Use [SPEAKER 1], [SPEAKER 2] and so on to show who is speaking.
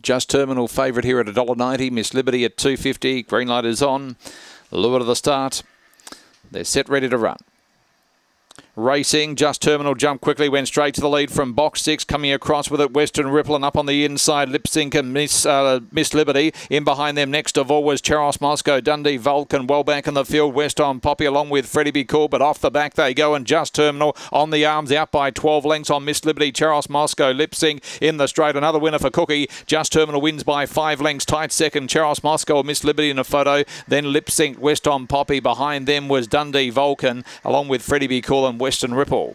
[SPEAKER 1] Just Terminal favourite here at $1.90. Miss Liberty at 250. Green light is on. Lure to the start. They're set ready to run. Racing, just terminal jump quickly, went straight to the lead from box six, coming across with it. Western Ripple and up on the inside, Lip Sync and Miss uh, Miss Liberty. In behind them, next of all was Charos Moscow, Dundee Vulcan, well back in the field. Weston Poppy along with Freddie Be Cool, but off the back they go and just terminal on the arms out by 12 lengths on Miss Liberty. Charos Moscow, Lip Sync in the straight. Another winner for Cookie. Just terminal wins by five lengths. Tight second, Charos Moscow, Miss Liberty in a photo. Then Lip Sync, Weston Poppy. Behind them was Dundee Vulcan along with Freddie Be Cool and Western Ripple.